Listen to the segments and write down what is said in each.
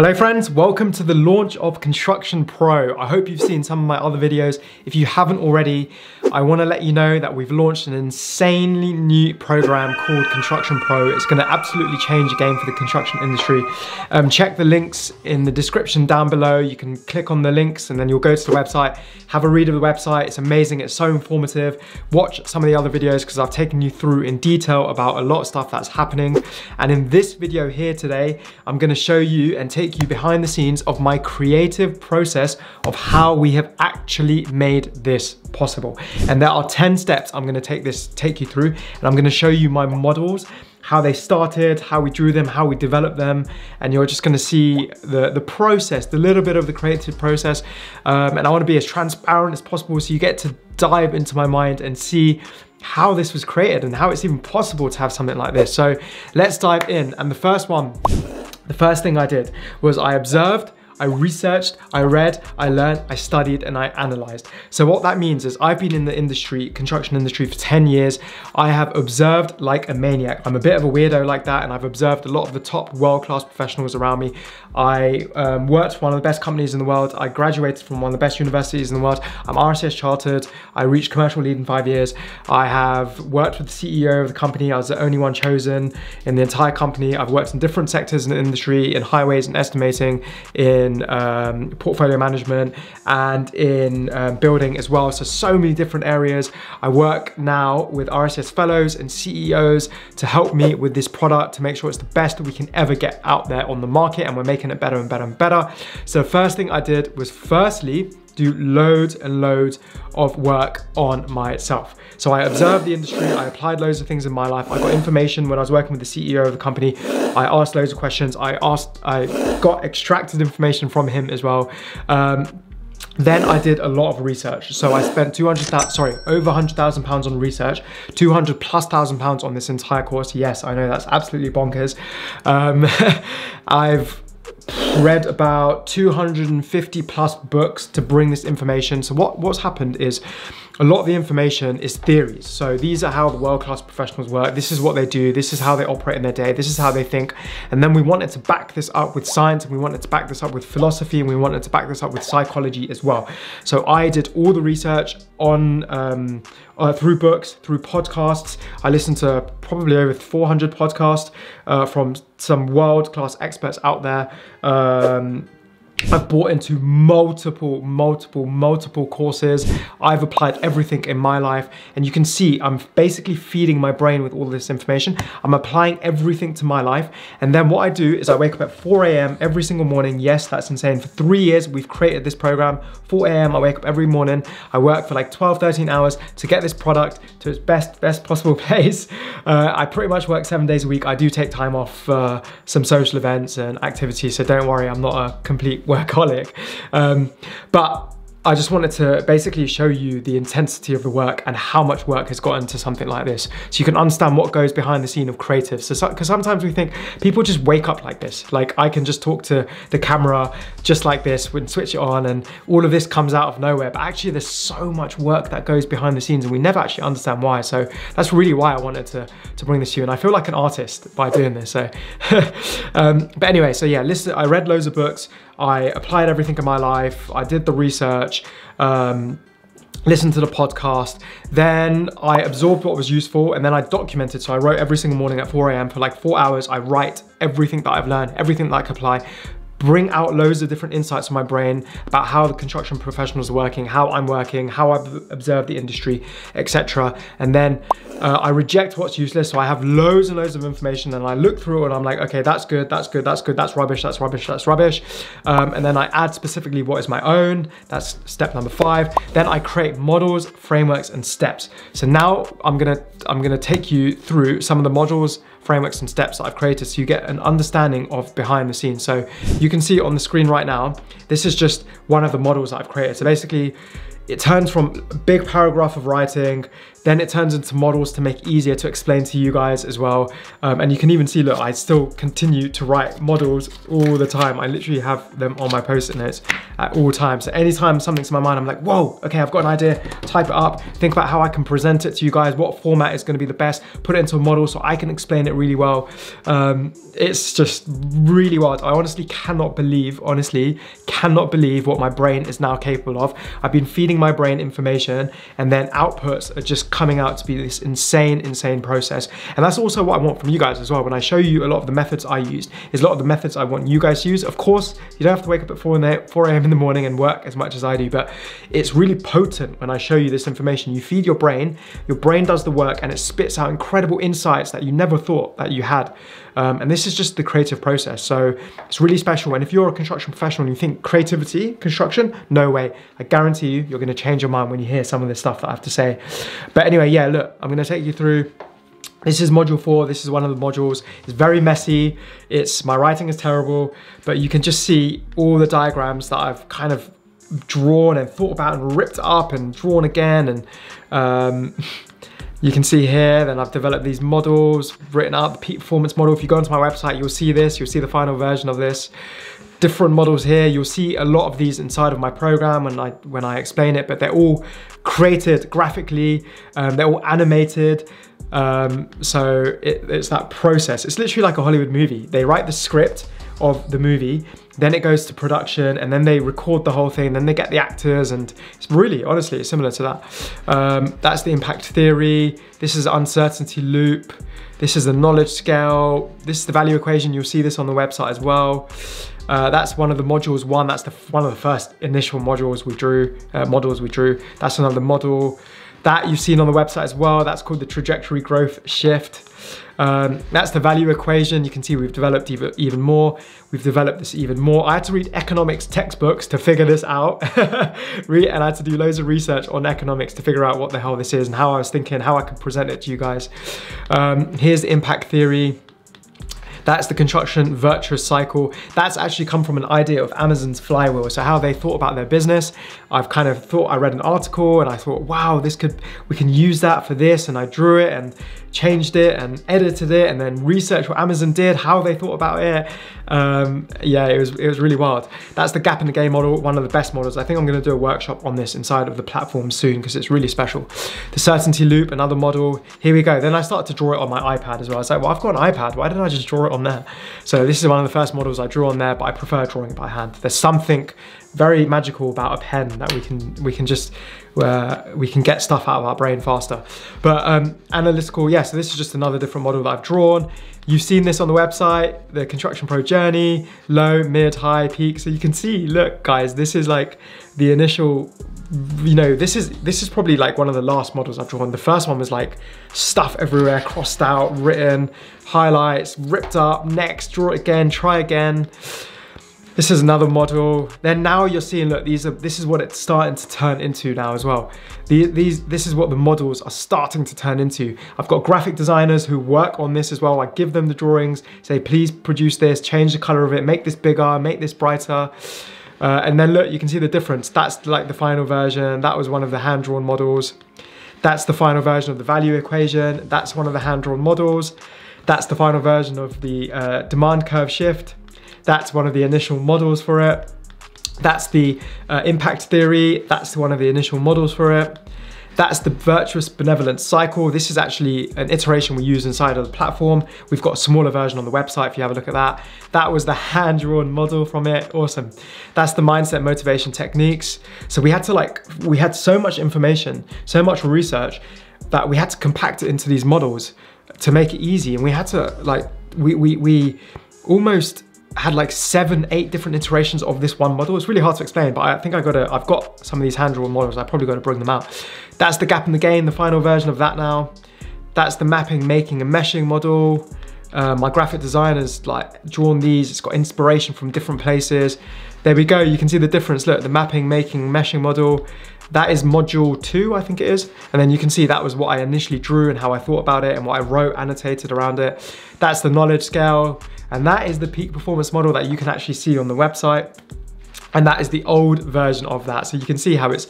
Hello friends, welcome to the launch of Construction Pro. I hope you've seen some of my other videos. If you haven't already, I wanna let you know that we've launched an insanely new program called Construction Pro. It's gonna absolutely change the game for the construction industry. Um, check the links in the description down below. You can click on the links and then you'll go to the website, have a read of the website. It's amazing, it's so informative. Watch some of the other videos because I've taken you through in detail about a lot of stuff that's happening. And in this video here today, I'm gonna show you and take take you behind the scenes of my creative process of how we have actually made this possible. And there are 10 steps I'm gonna take this, take you through, and I'm gonna show you my models how they started, how we drew them, how we developed them, and you're just gonna see the, the process, the little bit of the creative process. Um, and I wanna be as transparent as possible so you get to dive into my mind and see how this was created and how it's even possible to have something like this. So let's dive in. And the first one, the first thing I did was I observed I researched, I read, I learned, I studied, and I analyzed. So what that means is I've been in the industry, construction industry for 10 years. I have observed like a maniac. I'm a bit of a weirdo like that, and I've observed a lot of the top world-class professionals around me. I um, worked for one of the best companies in the world. I graduated from one of the best universities in the world. I'm RICS chartered. I reached commercial lead in five years. I have worked with the CEO of the company. I was the only one chosen in the entire company. I've worked in different sectors in the industry, in highways and estimating, in in um, portfolio management and in um, building as well. So, so many different areas. I work now with RICS fellows and CEOs to help me with this product to make sure it's the best that we can ever get out there on the market and we're making it better and better and better. So first thing I did was firstly, do loads and loads of work on myself. So I observed the industry, I applied loads of things in my life. I got information when I was working with the CEO of the company. I asked loads of questions. I asked, I got extracted information from him as well. Um, then I did a lot of research. So I spent 200,000, sorry, over 100,000 pounds on research, 200 plus thousand pounds on this entire course. Yes, I know that's absolutely bonkers. Um, I've read about 250 plus books to bring this information. So what, what's happened is a lot of the information is theories. So these are how the world-class professionals work. This is what they do. This is how they operate in their day. This is how they think. And then we wanted to back this up with science and we wanted to back this up with philosophy and we wanted to back this up with psychology as well. So I did all the research on um, uh, through books, through podcasts. I listened to probably over 400 podcasts uh, from some world-class experts out there. Um, I've bought into multiple, multiple, multiple courses. I've applied everything in my life and you can see I'm basically feeding my brain with all this information. I'm applying everything to my life. And then what I do is I wake up at 4 a.m. every single morning. Yes, that's insane. For three years, we've created this program. 4 a.m. I wake up every morning. I work for like 12, 13 hours to get this product to its best, best possible place. Uh, I pretty much work seven days a week. I do take time off uh, some social events and activities. So don't worry, I'm not a complete workaholic. Um, but I just wanted to basically show you the intensity of the work and how much work has gone into something like this. So you can understand what goes behind the scene of creatives. So, because sometimes we think people just wake up like this. Like I can just talk to the camera just like this and switch it on and all of this comes out of nowhere. But actually there's so much work that goes behind the scenes and we never actually understand why. So that's really why I wanted to, to bring this to you. And I feel like an artist by doing this. So, um, but anyway, so yeah, listen, I read loads of books. I applied everything in my life. I did the research. Um, listened to the podcast, then I absorbed what was useful and then I documented. So I wrote every single morning at 4 a.m. for like four hours. I write everything that I've learned, everything that I can apply, bring out loads of different insights from my brain about how the construction professionals are working, how I'm working, how I've observed the industry, etc. And then uh, I reject what's useless. So I have loads and loads of information and I look through it and I'm like, okay, that's good, that's good, that's good, that's rubbish, that's rubbish, that's rubbish. Um, and then I add specifically what is my own. That's step number five. Then I create models, frameworks, and steps. So now I'm gonna, I'm gonna take you through some of the modules, frameworks and steps that I've created so you get an understanding of behind the scenes. So you can see on the screen right now, this is just one of the models that I've created. So basically, it turns from a big paragraph of writing, then it turns into models to make easier to explain to you guys as well. Um, and you can even see, look, I still continue to write models all the time. I literally have them on my post-it notes at all times. So anytime something's in my mind, I'm like, whoa, okay, I've got an idea, type it up, think about how I can present it to you guys, what format is gonna be the best, put it into a model so I can explain it really well. Um, it's just really wild. I honestly cannot believe, honestly, cannot believe what my brain is now capable of. I've been feeding my brain information and then outputs are just coming out to be this insane, insane process. And that's also what I want from you guys as well. When I show you a lot of the methods I used, is a lot of the methods I want you guys to use. Of course, you don't have to wake up at 4 a.m. in the morning and work as much as I do, but it's really potent when I show you this information. You feed your brain, your brain does the work and it spits out incredible insights that you never thought that you had. Um, and this is just the creative process. So it's really special. And if you're a construction professional and you think creativity, construction, no way. I guarantee you, you're gonna change your mind when you hear some of this stuff that I have to say. But anyway, yeah, look, I'm gonna take you through this is module four, this is one of the modules. It's very messy, it's my writing is terrible, but you can just see all the diagrams that I've kind of drawn and thought about and ripped up and drawn again and um, You can see here, then I've developed these models, written up the peak performance model. If you go onto my website, you'll see this, you'll see the final version of this. Different models here, you'll see a lot of these inside of my program when I, when I explain it, but they're all created graphically, um, they're all animated. Um, so it, it's that process. It's literally like a Hollywood movie. They write the script of the movie then it goes to production and then they record the whole thing then they get the actors and it's really honestly it's similar to that um, that's the impact theory this is uncertainty loop this is the knowledge scale this is the value equation you'll see this on the website as well uh, that's one of the modules one that's the one of the first initial modules we drew uh, models we drew that's another model that you've seen on the website as well that's called the trajectory growth shift um, that's the value equation. You can see we've developed even, even more. We've developed this even more. I had to read economics textbooks to figure this out. and I had to do loads of research on economics to figure out what the hell this is and how I was thinking, how I could present it to you guys. Um, here's impact theory. That's the construction virtuous cycle. That's actually come from an idea of Amazon's flywheel. So how they thought about their business. I've kind of thought, I read an article and I thought, wow, this could, we can use that for this. And I drew it and changed it and edited it and then researched what Amazon did, how they thought about it. Um, yeah, it was, it was really wild. That's the gap in the game model, one of the best models. I think I'm gonna do a workshop on this inside of the platform soon because it's really special. The certainty loop, another model. Here we go. Then I started to draw it on my iPad as well. I was like, well, I've got an iPad. Why didn't I just draw it on there? So this is one of the first models I drew on there, but I prefer drawing it by hand. There's something very magical about a pen that we can we can just uh, we can get stuff out of our brain faster. But um, analytical, yeah, so this is just another different model that I've drawn. You've seen this on the website, the Construction Pro journey, low, mid, high, peak. So you can see, look guys, this is like the initial you know, this is this is probably like one of the last models I've drawn. The first one was like stuff everywhere, crossed out, written, highlights, ripped up, next, draw it again, try again. This is another model. Then now you're seeing, look, these are this is what it's starting to turn into now as well. The, these, this is what the models are starting to turn into. I've got graphic designers who work on this as well. I give them the drawings, say, please produce this, change the color of it, make this bigger, make this brighter. Uh, and then look, you can see the difference. That's like the final version. That was one of the hand-drawn models. That's the final version of the value equation. That's one of the hand-drawn models. That's the final version of the uh, demand curve shift. That's one of the initial models for it. That's the uh, impact theory. That's one of the initial models for it. That's the virtuous benevolent cycle. This is actually an iteration we use inside of the platform. We've got a smaller version on the website if you have a look at that. That was the hand-drawn model from it. Awesome. That's the mindset motivation techniques. So we had to like, we had so much information, so much research that we had to compact it into these models to make it easy. And we had to like, we, we, we almost had like seven, eight different iterations of this one model. It's really hard to explain, but I think I gotta, I've got some of these hand-drawn models. I probably gotta bring them out. That's the gap in the game, the final version of that now. That's the mapping, making, and meshing model. Uh, my graphic designer's like drawn these. It's got inspiration from different places. There we go. You can see the difference. Look, the mapping, making, meshing model. That is module two, I think it is. And then you can see that was what I initially drew and how I thought about it and what I wrote, annotated around it. That's the knowledge scale. And that is the peak performance model that you can actually see on the website. And that is the old version of that. So you can see how it's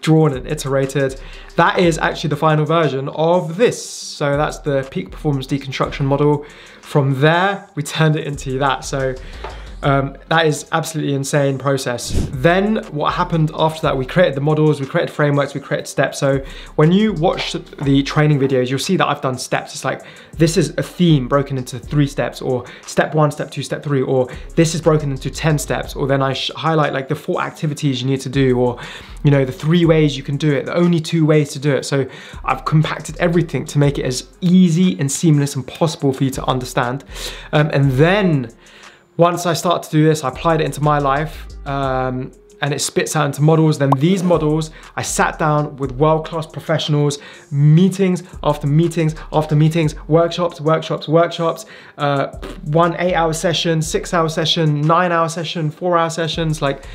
drawn and iterated. That is actually the final version of this. So that's the peak performance deconstruction model. From there, we turned it into that. So um, that is absolutely insane process. Then what happened after that, we created the models, we created frameworks, we created steps. So when you watch the training videos, you'll see that I've done steps. It's like, this is a theme broken into three steps or step one, step two, step three, or this is broken into 10 steps. Or then I highlight like the four activities you need to do or you know, the three ways you can do it, the only two ways to do it. So I've compacted everything to make it as easy and seamless and possible for you to understand. Um, and then once I start to do this, I applied it into my life um, and it spits out into models. Then these models, I sat down with world-class professionals, meetings after meetings after meetings, workshops, workshops, workshops, uh, one eight hour session, six hour session, nine hour session, four hour sessions, like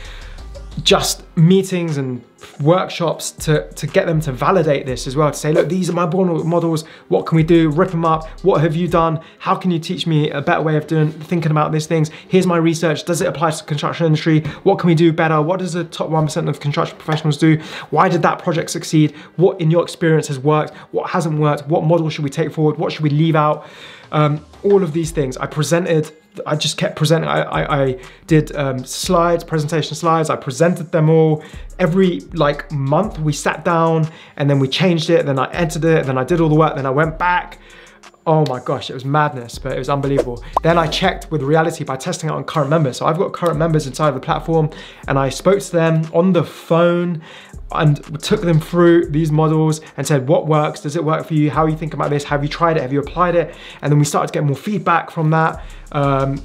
just meetings and workshops to, to get them to validate this as well, to say, look, these are my born models, what can we do, rip them up, what have you done, how can you teach me a better way of doing, thinking about these things, here's my research, does it apply to the construction industry, what can we do better, what does the top 1% of construction professionals do, why did that project succeed, what in your experience has worked, what hasn't worked, what model should we take forward, what should we leave out, um, all of these things. I presented I just kept presenting. I, I, I did um, slides, presentation slides. I presented them all. Every like month we sat down and then we changed it. Then I entered it. Then I did all the work. Then I went back. Oh my gosh, it was madness, but it was unbelievable. Then I checked with reality by testing it on current members. So I've got current members inside of the platform and I spoke to them on the phone and took them through these models and said, what works? Does it work for you? How are you think about this? Have you tried it? Have you applied it? And then we started to get more feedback from that. Um,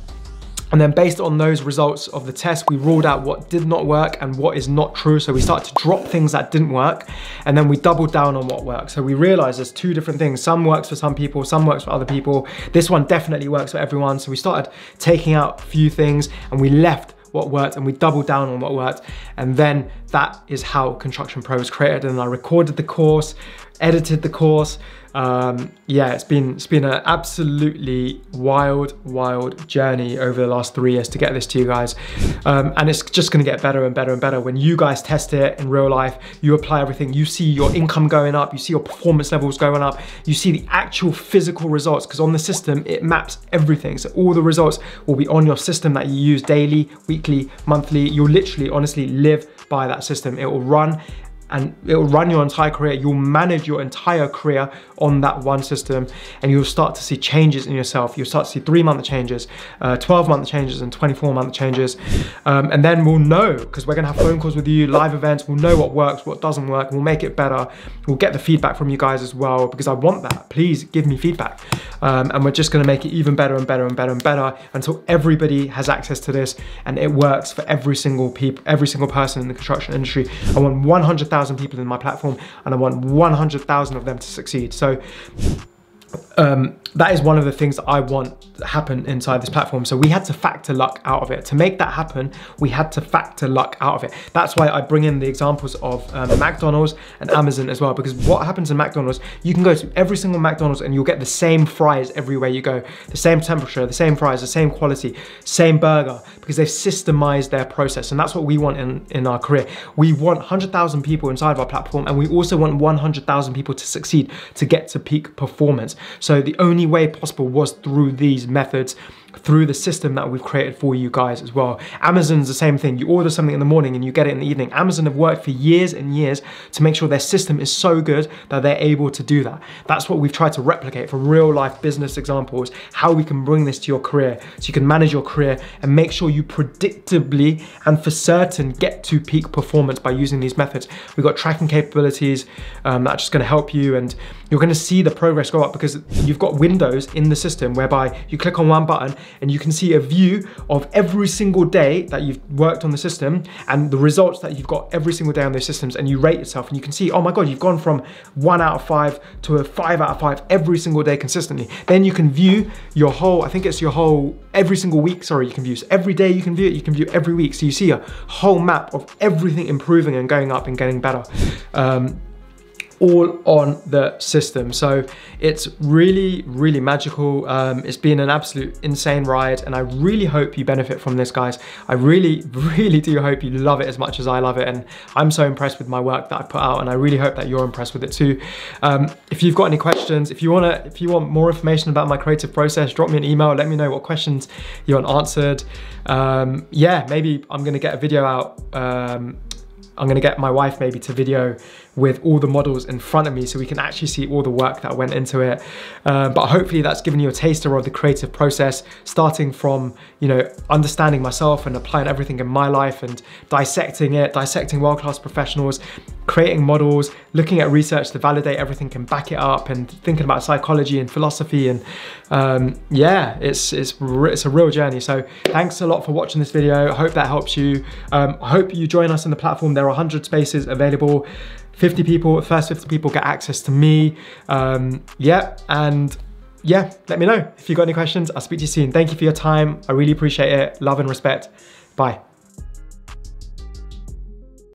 and then based on those results of the test, we ruled out what did not work and what is not true. So we started to drop things that didn't work. And then we doubled down on what works. So we realized there's two different things. Some works for some people, some works for other people. This one definitely works for everyone. So we started taking out a few things and we left what worked and we doubled down on what worked. And then that is how Construction Pro was created. And I recorded the course, edited the course, um, yeah, it's been it's been an absolutely wild, wild journey over the last three years to get this to you guys, um, and it's just going to get better and better and better. When you guys test it in real life, you apply everything, you see your income going up, you see your performance levels going up, you see the actual physical results because on the system it maps everything. So all the results will be on your system that you use daily, weekly, monthly. You'll literally, honestly, live by that system. It will run and it will run your entire career. You'll manage your entire career on that one system and you'll start to see changes in yourself. You'll start to see three month changes, uh, 12 month changes and 24 month changes. Um, and then we'll know, because we're gonna have phone calls with you, live events, we'll know what works, what doesn't work, we'll make it better. We'll get the feedback from you guys as well, because I want that. Please give me feedback. Um, and we're just gonna make it even better and better and better and better until everybody has access to this and it works for every single people, every single person in the construction industry. I want 100,000 people in my platform and I want 100,000 of them to succeed. So um, that is one of the things that I want to happen inside this platform. So we had to factor luck out of it. To make that happen, we had to factor luck out of it. That's why I bring in the examples of um, McDonald's and Amazon as well, because what happens in McDonald's, you can go to every single McDonald's and you'll get the same fries everywhere you go, the same temperature, the same fries, the same quality, same burger, because they've systemized their process. And that's what we want in, in our career. We want 100,000 people inside of our platform and we also want 100,000 people to succeed to get to peak performance. So the only way possible was through these methods through the system that we've created for you guys as well. Amazon's the same thing. You order something in the morning and you get it in the evening. Amazon have worked for years and years to make sure their system is so good that they're able to do that. That's what we've tried to replicate from real life business examples, how we can bring this to your career so you can manage your career and make sure you predictably and for certain get to peak performance by using these methods. We've got tracking capabilities um, that's just gonna help you and you're gonna see the progress go up because you've got windows in the system whereby you click on one button and you can see a view of every single day that you've worked on the system and the results that you've got every single day on those systems and you rate yourself and you can see, oh my God, you've gone from one out of five to a five out of five every single day consistently. Then you can view your whole, I think it's your whole, every single week, sorry, you can view. So every day you can view it, you can view every week. So you see a whole map of everything improving and going up and getting better. Um, all on the system. So it's really, really magical. Um, it's been an absolute insane ride and I really hope you benefit from this guys. I really, really do hope you love it as much as I love it and I'm so impressed with my work that I put out and I really hope that you're impressed with it too. Um, if you've got any questions, if you wanna, if you want more information about my creative process, drop me an email, let me know what questions you want answered. Um, yeah, maybe I'm gonna get a video out um, I'm gonna get my wife maybe to video with all the models in front of me so we can actually see all the work that went into it. Um, but hopefully that's given you a taster of the creative process, starting from, you know, understanding myself and applying everything in my life and dissecting it, dissecting world-class professionals, creating models, looking at research to validate everything and back it up and thinking about psychology and philosophy and um, yeah, it's, it's, it's a real journey. So thanks a lot for watching this video. I hope that helps you. Um, I hope you join us on the platform. There are 100 spaces available. 50 people, first 50 people get access to me. Um, yeah, and yeah, let me know if you've got any questions. I'll speak to you soon. Thank you for your time. I really appreciate it. Love and respect. Bye.